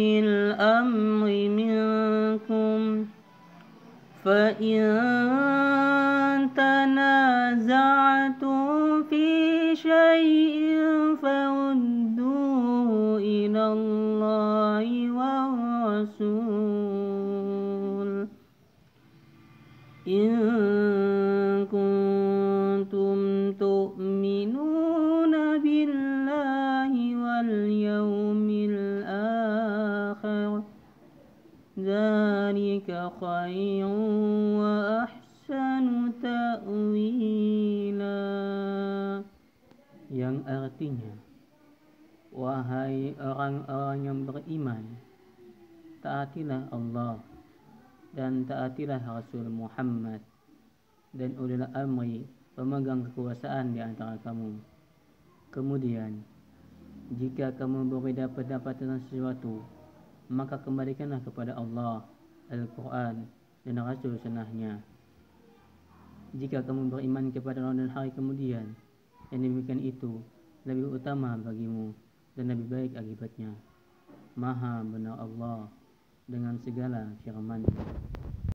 وأولي الأمر منكم فإن تنازعتم في شيء فردوه إلى الله والرسول. إن ذلك خير وأحسن تأويلا yang artinya wahai orang-orang yang beriman taatilah Allah dan taatilah Rasul Muhammad dan ulil amri pemegang kekuasaan di antara kamu kemudian jika kamu berbeza pendapat tentang sesuatu maka kembalikanlah kepada Allah Al-Quran dan Rasul senahnya jika kamu beriman kepada Allah dan hari kemudian yang demikian itu lebih utama bagimu dan lebih baik akibatnya. Maha benar Allah dengan segala firman